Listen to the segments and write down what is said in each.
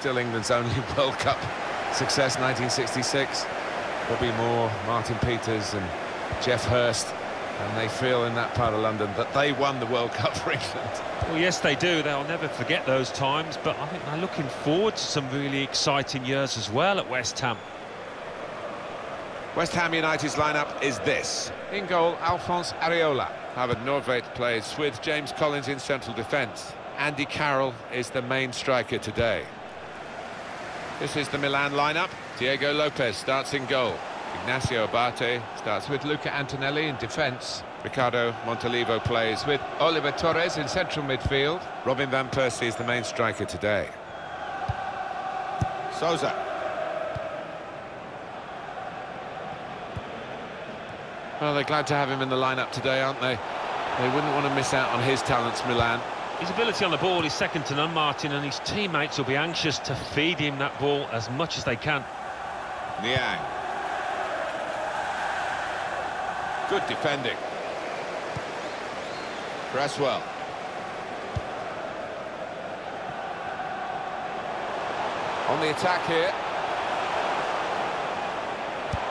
still England's only World Cup success, 1966. Bobby Moore, Martin Peters and Geoff Hurst. And they feel in that part of London that they won the World Cup for England. Well, yes, they do. They'll never forget those times, but I think they're looking forward to some really exciting years as well at West Ham. West Ham United's lineup is this. In goal, Alphonse Areola. Håvard Nordtveit plays with James Collins in central defence. Andy Carroll is the main striker today. This is the Milan lineup. Diego Lopez starts in goal. Ignacio Abate starts with Luca Antonelli in defence. Riccardo Montolivo plays with Oliver Torres in central midfield. Robin Van Persie is the main striker today. Suso. Well, they're glad to have him in the lineup today, aren't they? They wouldn't want to miss out on his talents, Milan. His ability on the ball is second to none, Martin, and his teammates will be anxious to feed him that ball as much as they can. Niang. Good defending. Cresswell. On the attack here.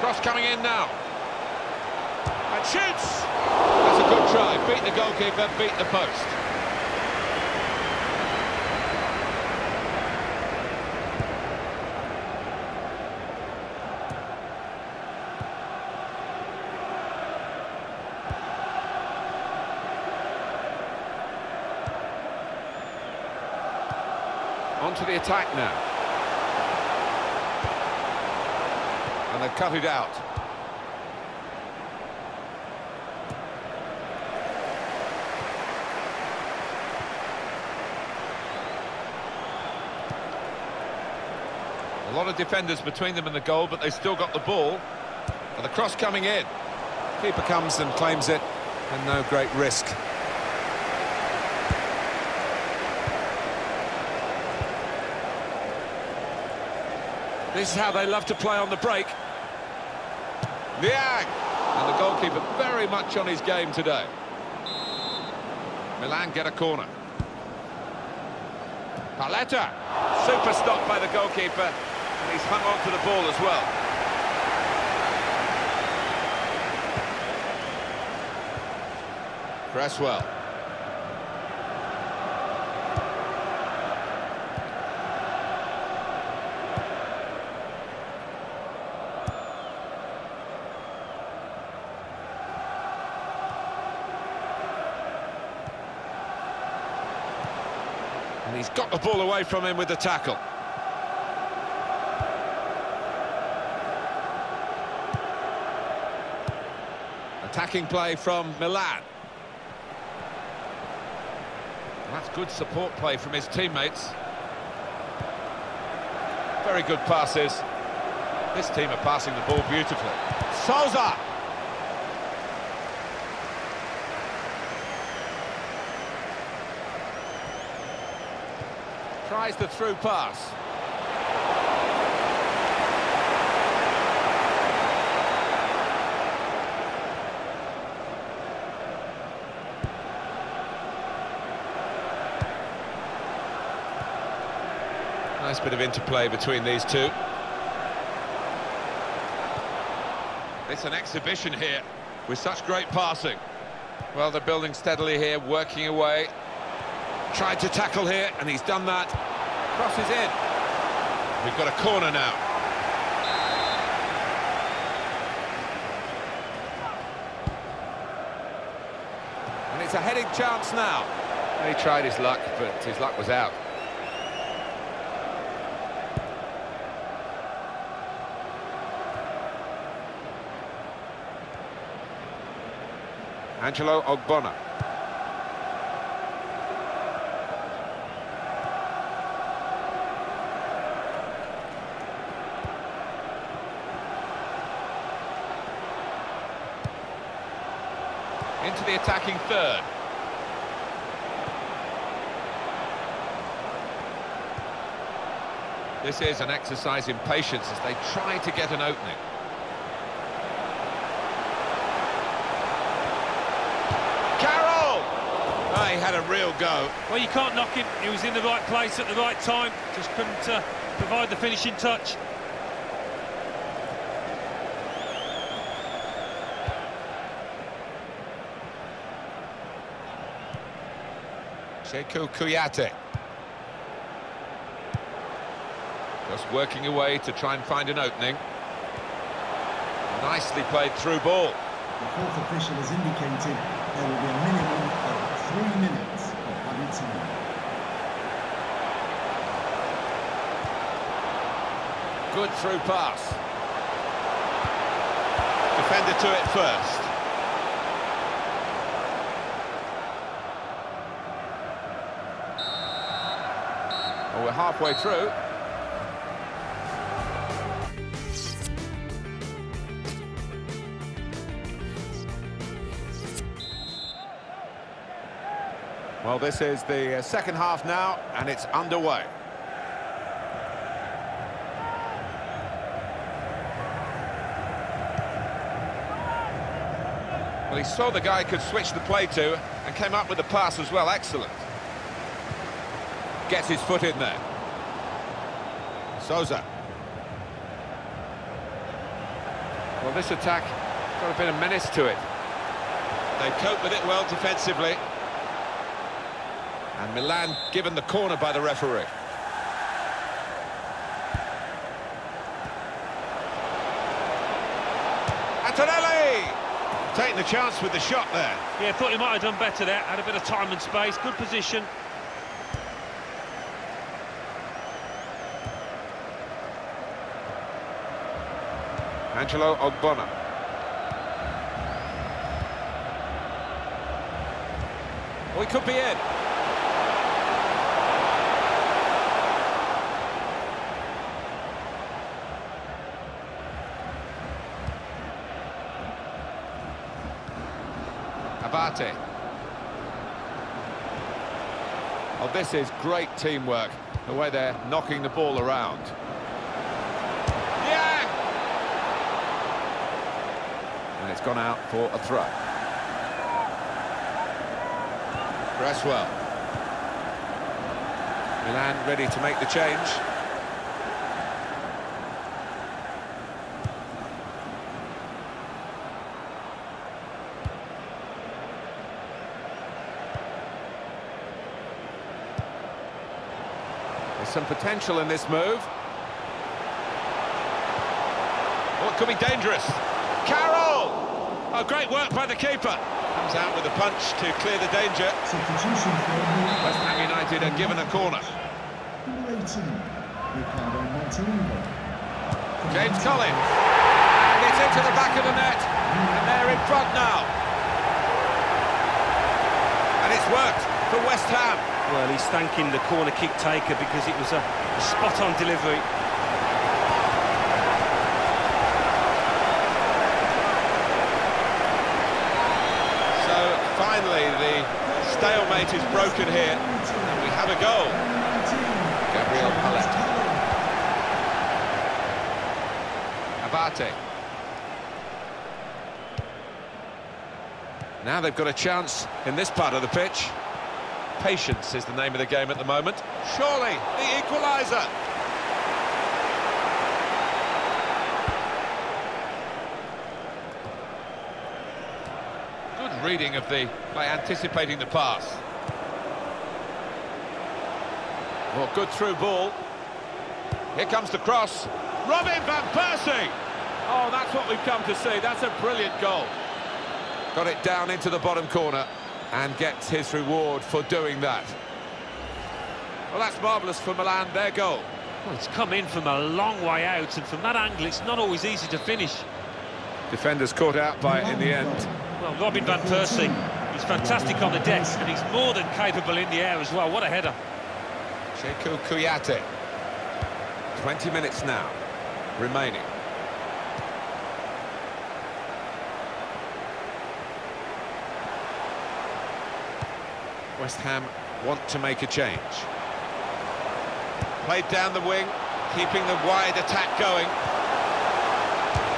Cross coming in now. And shoots! That's a good try. Beat the goalkeeper, beat the post. On to the attack now. And they've cut it out. A lot of defenders between them and the goal, but they've still got the ball. And the cross coming in. Keeper comes and claims it, and no great risk. This is how they love to play on the break. Niang! And the goalkeeper very much on his game today. Milan get a corner. Paletta! Super stop by the goalkeeper. And he's hung on to the ball as well. Cresswell. And he's got the ball away from him with the tackle. Attacking play from Milan. That's good support play from his teammates. Very good passes. This team are passing the ball beautifully. Suso! Tries the through pass. Nice bit of interplay between these two. It's an exhibition here with such great passing. Well, they're building steadily here, working away. Tried to tackle here, and he's done that. Crosses in. We've got a corner now. And it's a heading chance now. He tried his luck, but his luck was out. Angelo Ogbonna. Into the attacking third. This is an exercise in patience as they try to get an opening. Carroll! Oh, he had a real go. Well, you can't knock him. He was in the right place at the right time. Just couldn't uh, provide the finishing touch. Cheikhou Kouyaté. Just working away to try and find an opening. Nicely played through ball. The fourth official has indicated there will be a minimum of three minutes of added time. Good through pass. Defender to it first. Well, we're halfway through. Well, this is the uh, second half now, and it's underway. Well, he saw the guy could switch the play to, and came up with the pass as well. Excellent. Gets his foot in there. Suso. Well, this attack got a bit of menace to it. They cope with it well defensively. And Milan given the corner by the referee. Antonelli! Taking the chance with the shot there. Yeah, thought he might have done better there. Had a bit of time and space. Good position. Angelo Ogbonna. Oh, he could be in. Abate. Oh, this is great teamwork, the way they're knocking the ball around. Yeah! And it's gone out for a throw. Cresswell. Milan ready to make the change. There's some potential in this move. Oh, it could be dangerous. Carroll! Oh, great work by the keeper. Comes out with a punch to clear the danger. West Ham United are given a corner. number 18, Ricardo Montenegro. James Collins. And it's into the back of the net. And they're in front now. And it's worked for West Ham. Well, he's thanking the corner kick taker because it was a, a spot-on delivery. Stalemate is broken here. And we have a goal. Gabriel Paletta. Abate. Now they've got a chance in this part of the pitch. Patience is the name of the game at the moment. Surely, the equaliser. Reading of the by anticipating the pass. Well, good through ball. Here comes the cross. Robin van Persie. Oh, that's what we've come to see. That's a brilliant goal. Got it down into the bottom corner and gets his reward for doing that. Well, that's marvellous for Milan, their goal. Well, it's come in from a long way out, and from that angle, it's not always easy to finish. Defenders caught out by it in the end. Well, Robin van Persie, he's fantastic on the deck, and he's more than capable in the air as well. What a header. Cheikhou Kouyaté. 20 minutes now remaining. West Ham want to make a change. Played down the wing, keeping the wide attack going.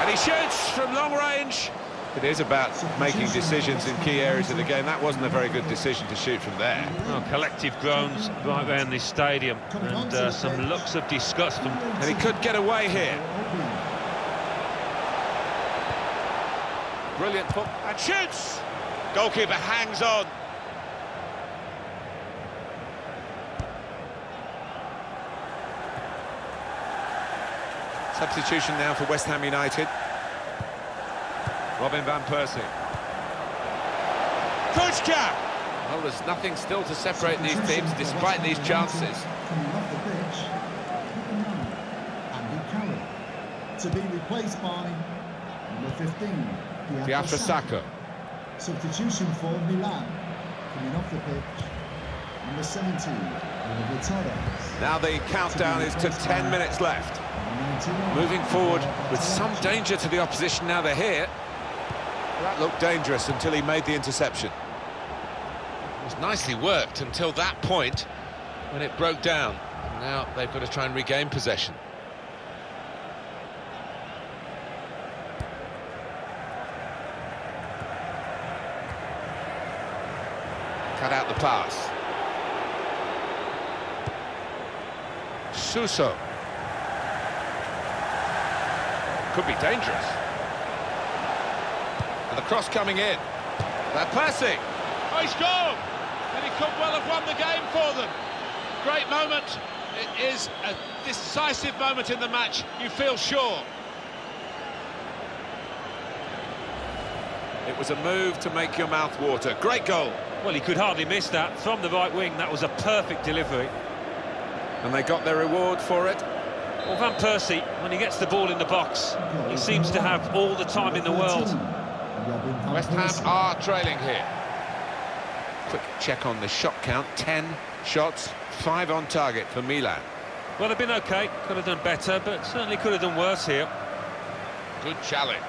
And he shoots from long range. It is about making decisions in key areas of the game. That wasn't a very good decision to shoot from there. Oh, collective groans right around this stadium and uh, some looks of disgust. And he could get away here. Brilliant put and shoots! Goalkeeper hangs on. Substitution now for West Ham United. Robin Van Persie. Kucka! Well, there's nothing still to separate these teams despite these chances. Coming off the pitch, number nine, Andy Carroll. To be replaced by number 15, Diafra Sakho. Substitution for Milan. Coming off the pitch, number 17, Oliver Torres. Now the countdown is to 10 minutes left. Moving forward with some danger to the opposition now they're here. That looked dangerous until he made the interception. It was nicely worked until that point when it broke down. Now they've got to try and regain possession. Cut out the pass. Suso. Could be dangerous. And the cross coming in. They're passing. Oh, he scored! And he could well have won the game for them. Great moment. It is a decisive moment in the match, you feel sure. It was a move to make your mouth water. Great goal. Well, he could hardly miss that. From the right wing, that was a perfect delivery. And they got their reward for it. Well, Van Persie, when he gets the ball in the box, he seems to have all the time in the world. West Ham are trailing here. Quick check on the shot count. 10 shots, 5 on target for Milan. Well, they've been OK, could have done better, but certainly could have done worse here. Good challenge.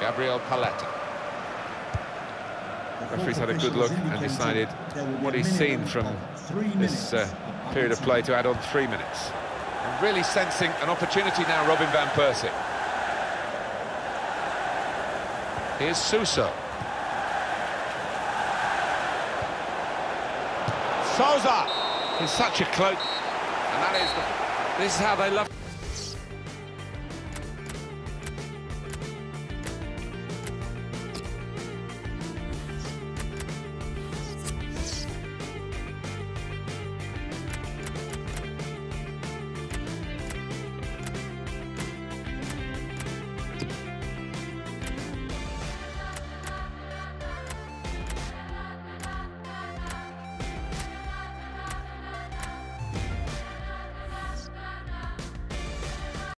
Gabriel Paletta. The Referee's had a good look and decided what he's seen from this uh, period of play to add on three minutes. And really sensing an opportunity now, Robin Van Persie. Here's Suso. Souza! He's such a close... And that is the... This is how they love...